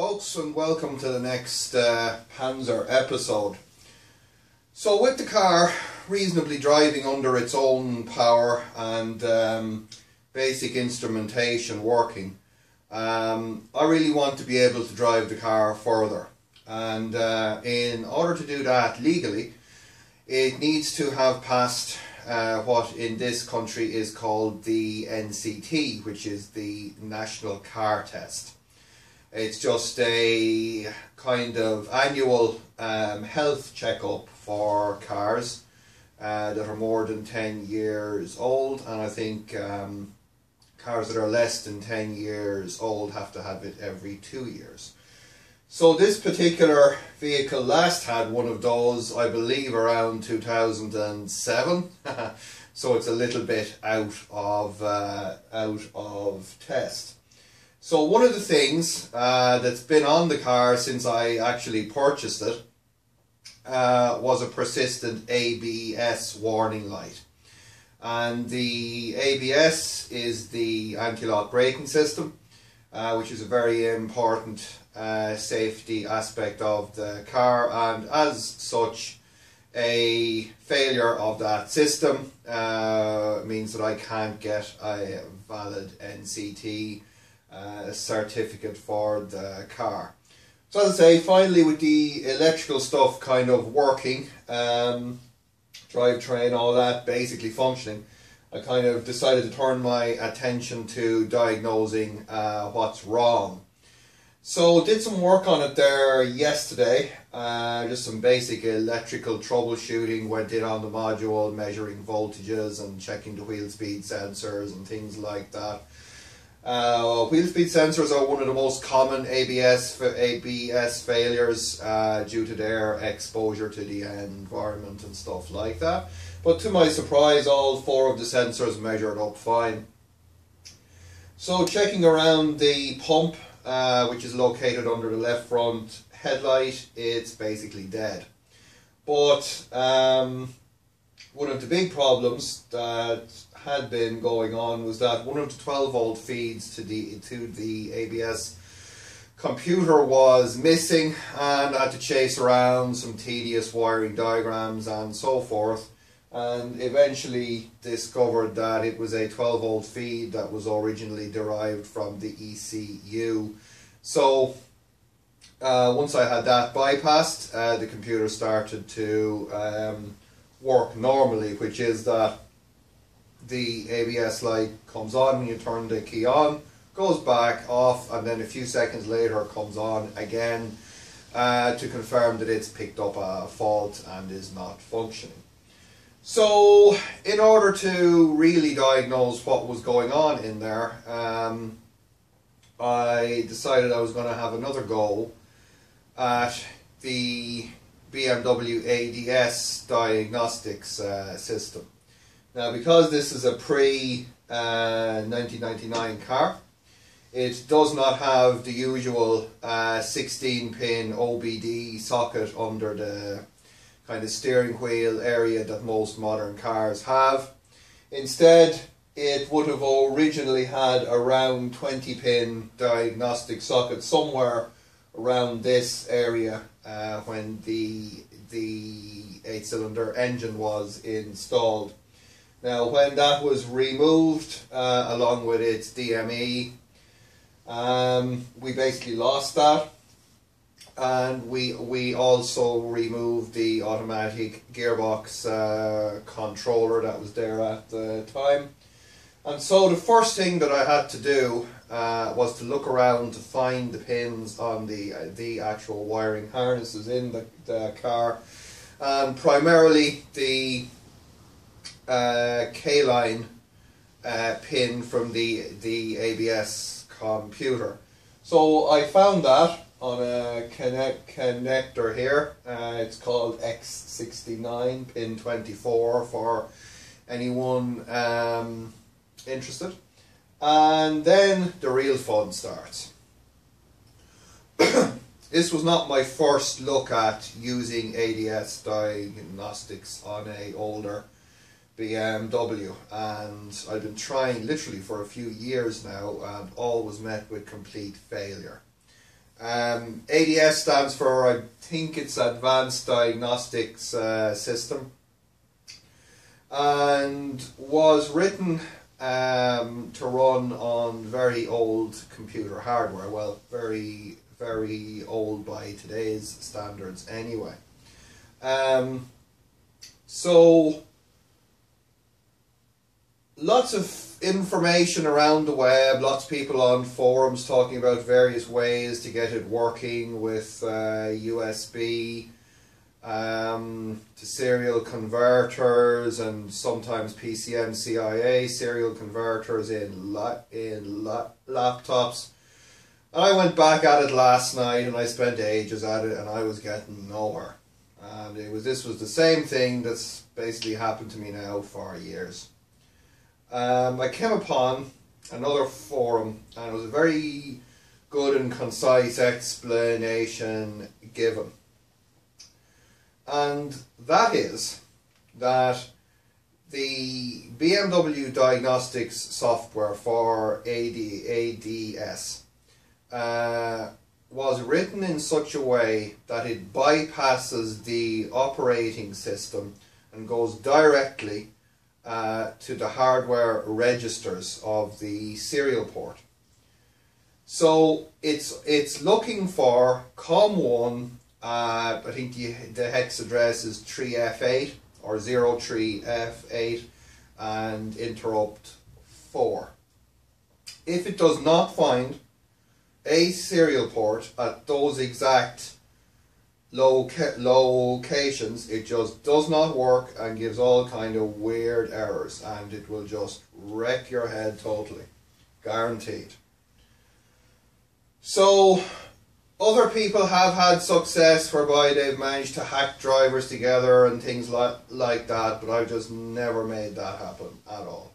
folks, and welcome to the next uh, Panzer episode. So, with the car reasonably driving under its own power and um, basic instrumentation working, um, I really want to be able to drive the car further. And uh, in order to do that legally, it needs to have passed uh, what in this country is called the NCT, which is the National Car Test. It's just a kind of annual um, health checkup for cars uh, that are more than 10 years old, and I think um, cars that are less than 10 years old have to have it every two years. So this particular vehicle last had one of those, I believe, around 2007. so it's a little bit out of uh, out of test. So one of the things uh, that's been on the car since I actually purchased it uh, was a persistent ABS warning light. And the ABS is the anti-lock braking system, uh, which is a very important uh, safety aspect of the car, and as such, a failure of that system uh, means that I can't get a valid NCT uh, certificate for the car. So as I say, finally with the electrical stuff kind of working, um, drivetrain, all that basically functioning, I kind of decided to turn my attention to diagnosing uh, what's wrong. So did some work on it there yesterday, uh, just some basic electrical troubleshooting, went in on the module, measuring voltages and checking the wheel speed sensors and things like that. Uh, wheel speed sensors are one of the most common ABS ABS failures uh, due to their exposure to the environment and stuff like that. But to my surprise, all four of the sensors measured up fine. So checking around the pump, uh, which is located under the left front headlight, it's basically dead. But um, one of the big problems that had been going on was that one of the 12 volt feeds to the to the ABS computer was missing and I had to chase around some tedious wiring diagrams and so forth and eventually discovered that it was a 12 volt feed that was originally derived from the ECU. So uh, once I had that bypassed, uh, the computer started to um, work normally, which is that the ABS light comes on when you turn the key on, goes back off, and then a few seconds later comes on again uh, to confirm that it's picked up a fault and is not functioning. So, in order to really diagnose what was going on in there, um, I decided I was going to have another go at the BMW ADS diagnostics uh, system. Now, because this is a pre uh, 1999 car, it does not have the usual uh, 16 pin OBD socket under the kind of steering wheel area that most modern cars have. Instead, it would have originally had around 20 pin diagnostic socket somewhere around this area uh, when the the eight cylinder engine was installed. Now, when that was removed uh, along with its DME, um, we basically lost that. And we we also removed the automatic gearbox uh, controller that was there at the time. And so the first thing that I had to do uh, was to look around to find the pins on the uh, the actual wiring harnesses in the, the car, and primarily the uh, K line uh, pin from the the ABS computer. So I found that on a connect connector here. Uh, it's called X69 pin 24 for anyone um, interested. And then the real fun starts. this was not my first look at using ADS diagnostics on a older BMW and I've been trying literally for a few years now and always met with complete failure. Um, ADS stands for, I think it's Advanced Diagnostics uh, System, and was written um, to run on very old computer hardware. Well, very, very old by today's standards anyway. Um, so, lots of information around the web, lots of people on forums talking about various ways to get it working with uh, USB um, to serial converters and sometimes PCMCIA serial converters in la- in la- laptops. And I went back at it last night and I spent ages at it and I was getting nowhere. And it was this was the same thing that's basically happened to me now for years. Um, I came upon another forum and it was a very good and concise explanation given. And that is that the BMW diagnostics software for AD, ADS uh, was written in such a way that it bypasses the operating system and goes directly uh, to the hardware registers of the serial port. So it's it's looking for COM1, uh, I think the, the hex address is 3F8 or 03F8 and interrupt 4. If it does not find a serial port at those exact loca- locations it just does not work and gives all kind of weird errors and it will just wreck your head totally. Guaranteed. So other people have had success whereby they've managed to hack drivers together and things like, like that but i've just never made that happen at all.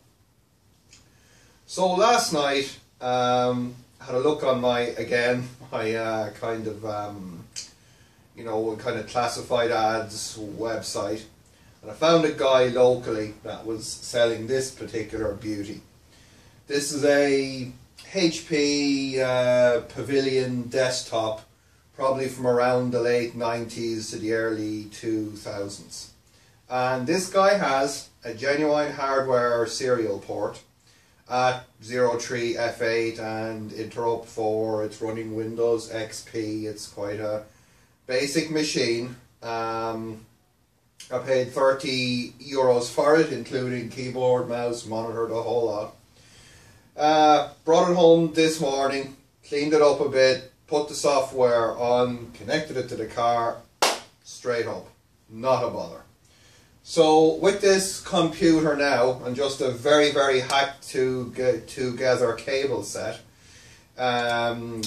So last night um, had a look on my again my uh, kind of um, you know kind of classified ads website, and I found a guy locally that was selling this particular beauty. This is a HP uh, Pavilion desktop, probably from around the late nineties to the early two thousands, and this guy has a genuine hardware serial port at 03 F8 and Interrupt 4. It's running Windows XP. It's quite a basic machine. Um, I paid 30 euros for it, including keyboard, mouse, monitor, the whole lot. Uh, brought it home this morning, cleaned it up a bit, put the software on, connected it to the car, straight up. Not a bother. So with this computer now and just a very very hacked to get together cable set, um,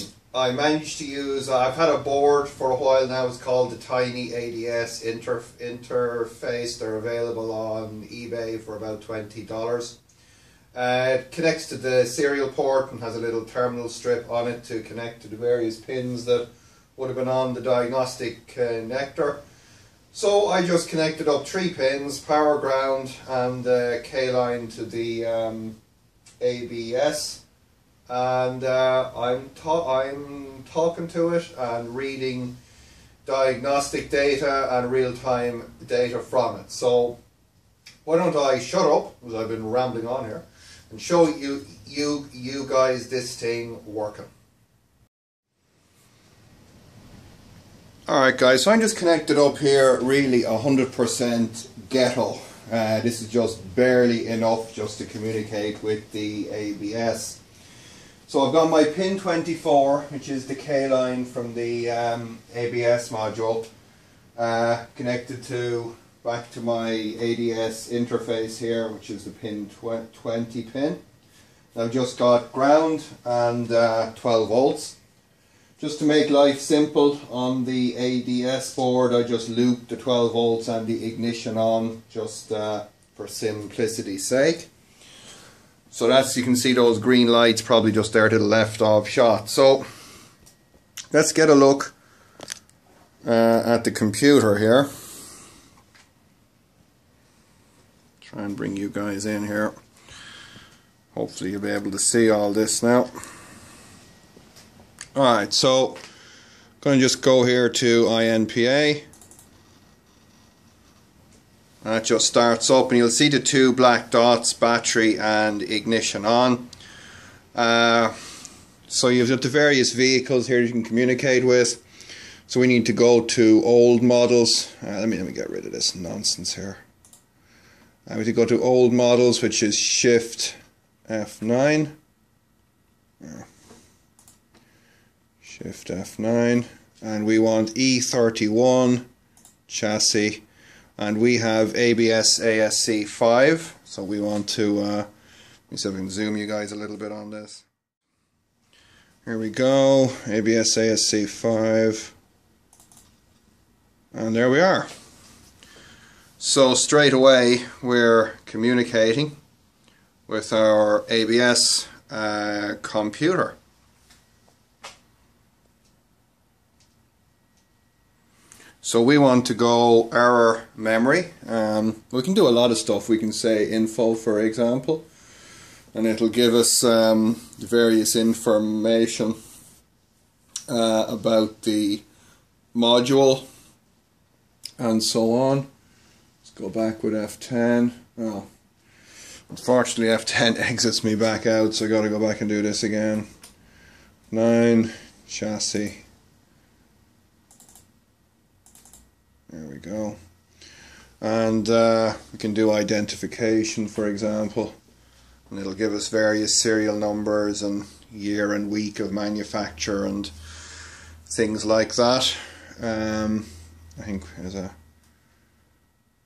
I managed to use. I've had a board for a while now. It's called the Tiny ADS inter, interface. They're available on eBay for about twenty dollars. Uh, it connects to the serial port and has a little terminal strip on it to connect to the various pins that would have been on the diagnostic connector. So I just connected up three pins, power ground and the K line to the um, ABS and uh, I'm, ta- I'm talking to it and reading diagnostic data and real-time data from it. So why don't I shut up, because I've been rambling on here, and show you you you guys this thing working. Alright guys, so I'm just connected up here really 100% ghetto. Uh, this is just barely enough just to communicate with the ABS. So I've got my pin 24, which is the K line from the um, ABS module, uh, connected to back to my ADS interface here, which is the pin tw 20 pin. I've just got ground and uh, 12 volts. Just to make life simple on the ADS board, I just looped the 12 volts and the ignition on just uh, for simplicity's sake. So that's, you can see those green lights probably just there to the left of shot. So let's get a look uh, at the computer here. Try and bring you guys in here. Hopefully you'll be able to see all this now. Alright, so I'm going to just go here to INPA. It just starts up and you'll see the two black dots, battery and ignition on. Uh, so you've got the various vehicles here you can communicate with. So we need to go to old models. Uh, let me let me get rid of this nonsense here. Uh, we need to go to old models, which is Shift F9. Uh, Shift F9, and we want E31 chassis, and we have ABS ASC 5. So we want to. Uh, let me see if I can zoom you guys a little bit on this. Here we go, ABS ASC 5. And there we are. So straight away we're communicating with our ABS uh, computer. So we want to go error memory. Um, we can do a lot of stuff. We can say info, for example, and it'll give us um, various information uh, about the module and so on. Let's go back with F10. Oh, unfortunately F10 exits me back out, so I got to go back and do this again. 9, chassis. There we go. And uh, we can do identification, for example. And it'll give us various serial numbers and year and week of manufacture and things like that. Um, I think there's a.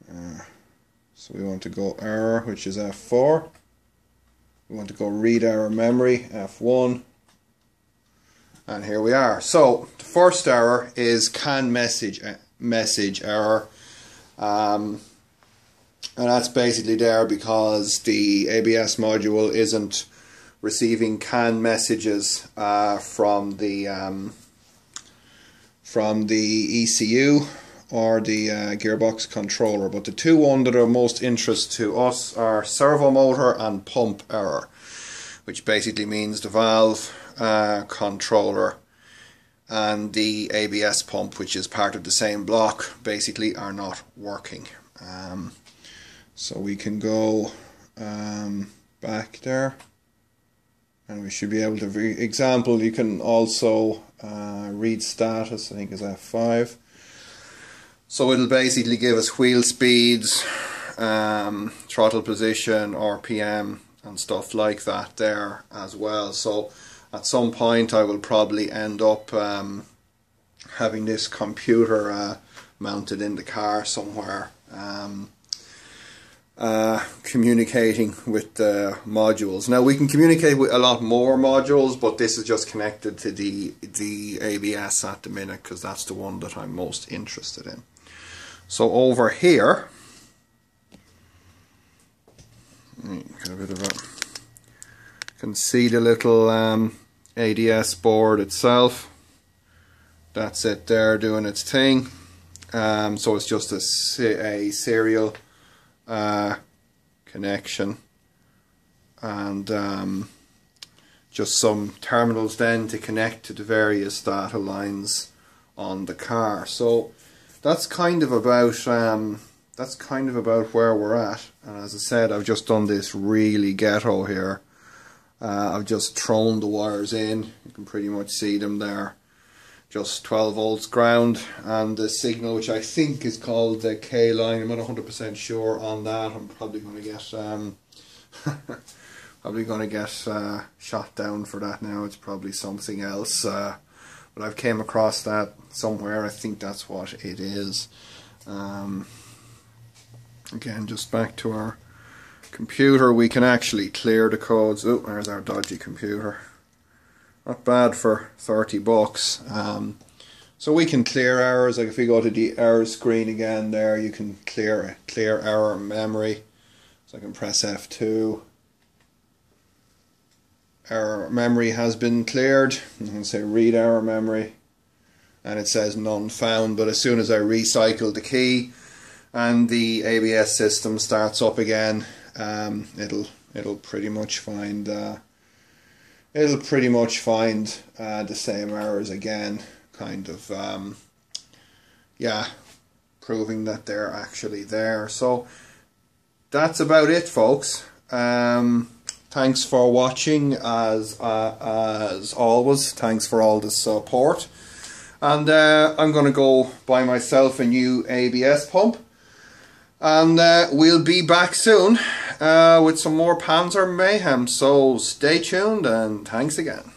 Uh, so we want to go error, which is F4. We want to go read error memory, F1. And here we are. So the first error is can message uh, message error. Um, and that's basically there because the ABS module isn't receiving CAN messages uh, from the um, from the ECU or the uh, gearbox controller. But the two one that are most interest to us are servo motor and pump error, which basically means the valve uh, controller and the ABS pump, which is part of the same block, basically are not working. Um, so we can go um, back there and we should be able to, example, you can also uh, read status, I think is F5. So it'll basically give us wheel speeds, um, throttle position, RPM and stuff like that there as well. So at some point I will probably end up um, having this computer uh, mounted in the car somewhere um, uh, communicating with the modules. Now we can communicate with a lot more modules but this is just connected to the, the ABS at the minute because that's the one that I'm most interested in. So over here, get a bit of a can see the little um, ADS board itself. That's it there doing its thing. Um, so it's just a, a serial uh, connection and um, just some terminals then to connect to the various data lines on the car. So that's kind of about um, that's kind of about where we're at. And as I said, I've just done this really ghetto here uh, I've just thrown the wires in. You can pretty much see them there. Just 12 volts ground and the signal which I think is called the K line. I'm not 100% sure on that. I'm probably going to get um, probably going to get uh, shot down for that now. It's probably something else. Uh, but I've came across that somewhere. I think that's what it is. Um, again, just back to our computer we can actually clear the codes. Oh there's our dodgy computer. Not bad for 30 bucks. Um, so we can clear errors. Like if we go to the error screen again there you can clear clear error memory. So I can press F2 error memory has been cleared. I can say read error memory. And it says none found but as soon as I recycle the key and the ABS system starts up again um, it'll it'll pretty much find uh, it'll pretty much find uh, the same errors again kind of um, yeah proving that they're actually there. So that's about it folks. Um, thanks for watching as uh, as always. Thanks for all the support. And uh, I'm gonna go buy myself a new ABS pump and uh, we'll be back soon uh, with some more Panzer Mayhem so stay tuned and thanks again